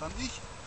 dann ich.